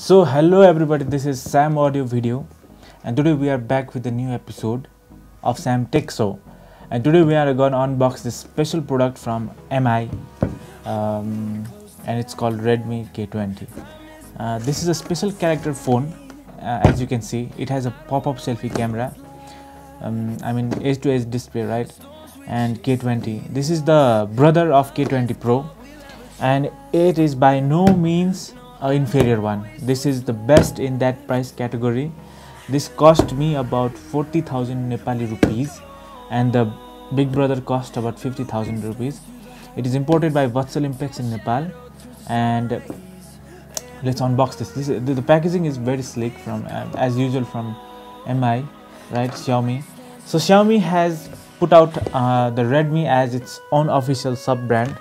So hello everybody, this is Sam Audio Video and today we are back with a new episode of Sam Tech Show. And today we are going to unbox this special product from MI um, and it's called Redmi K20. Uh, this is a special character phone uh, as you can see. It has a pop-up selfie camera um, I mean edge to edge display right? And K20 this is the brother of K20 Pro and it is by no means inferior one. This is the best in that price category. This cost me about 40000 nepali rupees and the big brother cost about 50000 rupees. It is imported by Vatsal Impex in nepal and let's unbox this, this the, the, packaging is very slick from uh, as usual from mi right xiaomi. So xiaomi has put out uh, the redmi as its own official sub brand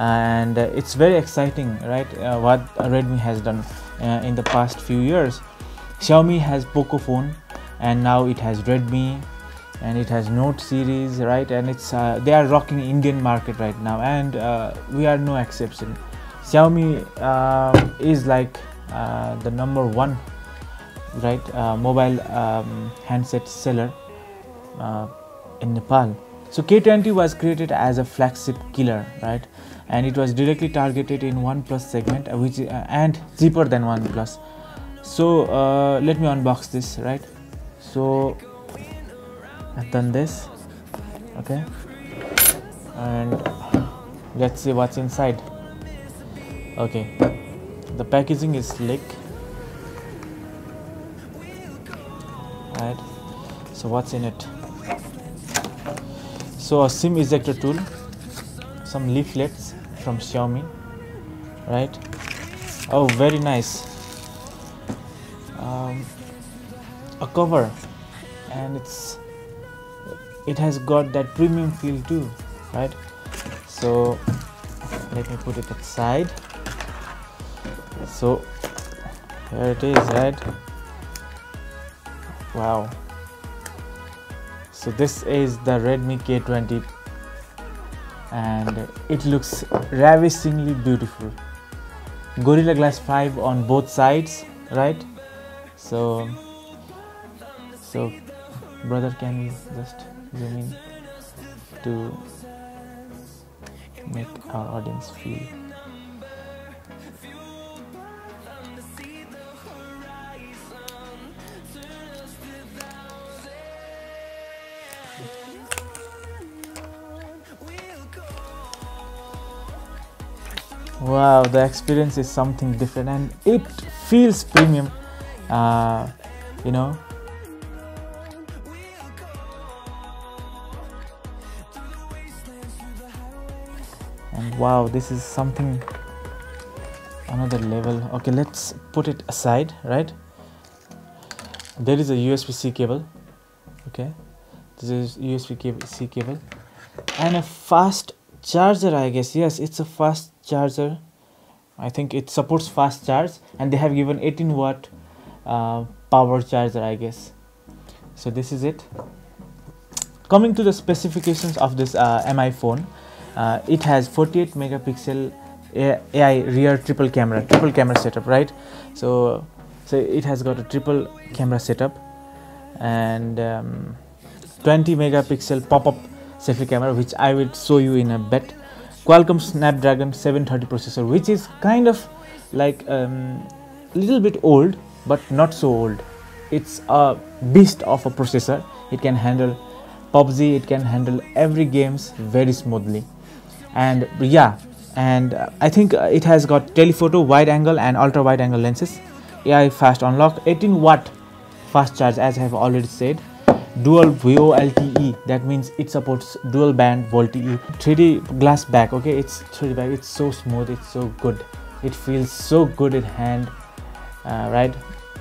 and uh, it's very exciting right uh, what redmi has done uh, in the past few years. Xiaomi has poco phone and now it has redmi and it has note series right and it's uh, they are rocking indian market right now. And uh, we are no exception. Xiaomi uh, is like the number one right mobile um, handset seller in nepal. So k20 was created as a flagship killer right and it was directly targeted in OnePlus segment uh, which uh, and cheaper than OnePlus so uh, let me unbox this right? So I've done this okay? And let's see what's inside. Okay. The packaging is slick. Right. So what's in it? So a sim ejector tool. Some leaflets from Xiaomi right? Oh very nice. Um, a cover. And it's it has got that premium feel too right? So let me put it aside. So here it is right? Wow. So this is the redmi k20 and it looks ravishingly beautiful. Gorilla glass 5 on both sides right? So so brother can you just zoom in to make our audience feel wow the experience is something different and it feels premium uh, you know? And wow this is something another level. Okay let's put it aside right? There is a usb-c cable okay? This is usb-c cable. And a fast charger i guess. Yes it's a fast charger. I think it supports fast charge and they have given 18 watt uh, power charger i guess. So this is it. Coming to the specifications of this uh, mi phone uh, it has 48 megapixel ai rear triple camera triple camera setup right? So so it has got a triple camera setup and um, 20 megapixel pop-up selfie camera which I will show you in a bit. Qualcomm Snapdragon 730 processor which is kind of like a um, little bit old but not so old. It's a beast of a processor. It can handle PUBG it can handle every games very smoothly. And yeah and uh, I think uh, it has got telephoto wide angle and ultra wide angle lenses. AI fast unlock 18 watt fast charge as I have already said dual VoLTE that means it supports dual band VoLTE 3D glass back okay? It's 3D back. It's so smooth. It's so good. It feels so good in hand uh, right?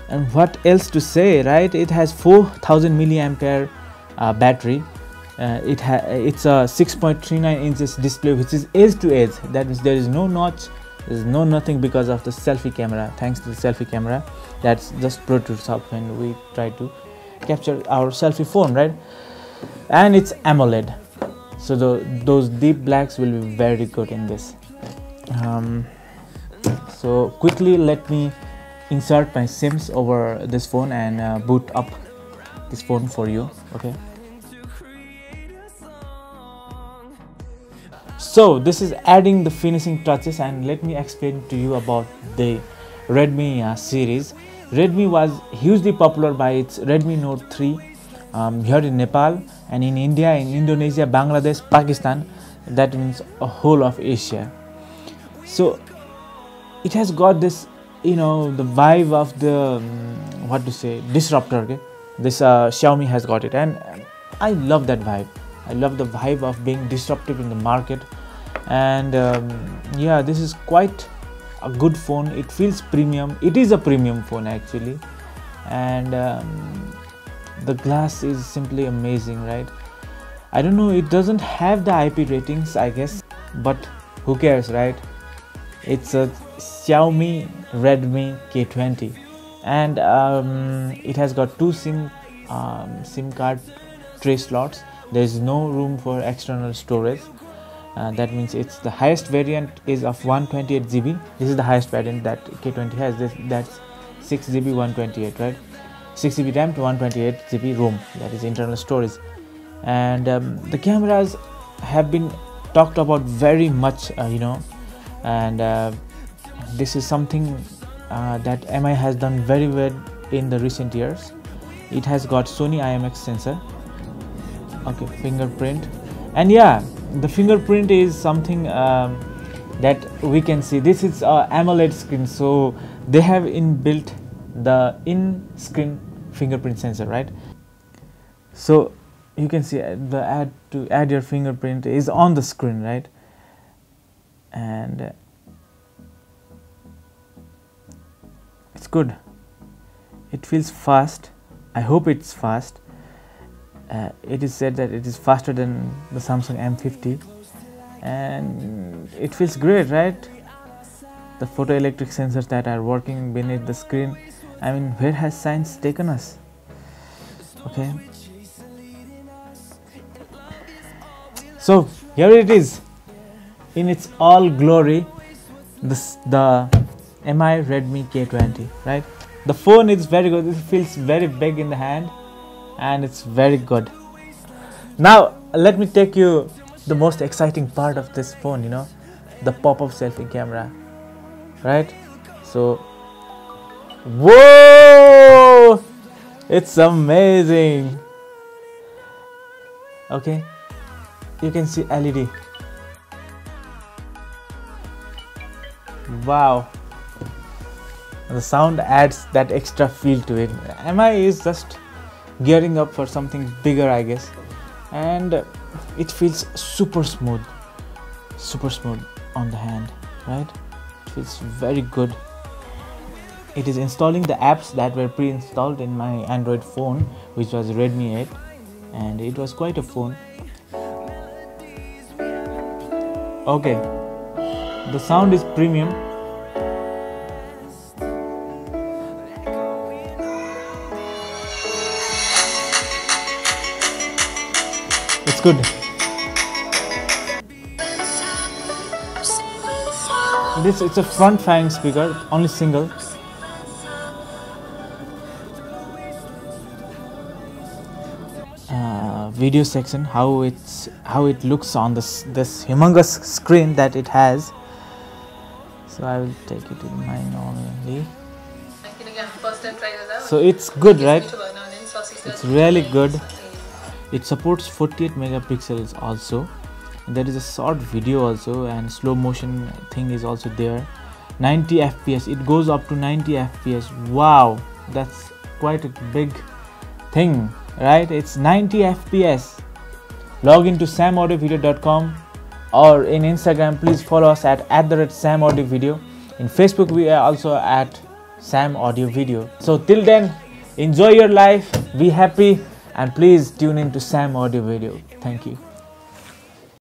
And what else to say right? It has 4000 milliampere uh, battery. Uh, it it's a 6.39 inches display which is edge to edge that means there is no notch. There's no nothing because of the selfie camera. Thanks to the selfie camera that's just produced up when we try to capture our selfie phone right? And it's AMOLED. So the, those deep blacks will be very good in this. Um, so quickly let me insert my sims over this phone and uh, boot up this phone for you okay? So this is adding the finishing touches and let me explain to you about the redmi uh, series redmi was hugely popular by its redmi note 3 um, here in nepal and in india in indonesia bangladesh pakistan that means a whole of asia. So it has got this you know the vibe of the um, what to say disruptor okay? This uh, xiaomi has got it. And i love that vibe. I love the vibe of being disruptive in the market. And um, yeah this is quite a good phone. It feels premium. It is a premium phone actually. And um, the glass is simply amazing right? I don't know. It doesn't have the ip ratings i guess. But who cares right? It's a xiaomi redmi k20 and um, it has got two sim um, sim card tray slots. There is no room for external storage uh, that means it's the highest variant is of 128 GB this is the highest variant that K20 has. This that's 6 GB 128 right? 6 GB RAM to 128 GB ROM that is internal storage. And um, the cameras have been talked about very much uh, you know and uh, this is something uh, that MI has done very well in the recent years. It has got Sony IMX sensor. Okay fingerprint. And yeah the fingerprint is something um, that we can see. This is a AMOLED screen so they have inbuilt the in-screen fingerprint sensor right? So you can see uh, the add to add your fingerprint is on the screen right? And uh, it's good. It feels fast. I hope it's fast uh, it is said that it is faster than the Samsung M50 and it feels great right? The photoelectric sensors that are working beneath the screen. I mean where has science taken us? Okay. So here it is. In its all glory this the MI Redmi K20 right? The phone is very good. It feels very big in the hand and it's very good. Now let me take you the most exciting part of this phone you know the pop-up selfie camera right? So whoa! It's amazing. Okay you can see led wow. The sound adds that extra feel to it. Mi is just gearing up for something bigger I guess. And it feels super smooth. Super smooth on the hand right? It feels very good. It is installing the apps that were pre-installed in my Android phone which was Redmi 8 and it was quite a phone. Okay. The sound is premium it's good. This it's a front firing speaker only single. Uh, video section how it's how it looks on this this humongous screen that it has. So I will take it in mine only. So it's good right? it's really good it supports 48 megapixels also. There is a short video also and slow motion thing is also there. 90 fps it goes up to 90 fps wow that's quite a big thing right? It's 90 fps log into samaudiovideo.com or in instagram. Please follow us at at the rate sam audio video. In facebook we are also at sam audio video. So till then enjoy your life. Be happy and please tune in to Sam Audio Video. Thank you.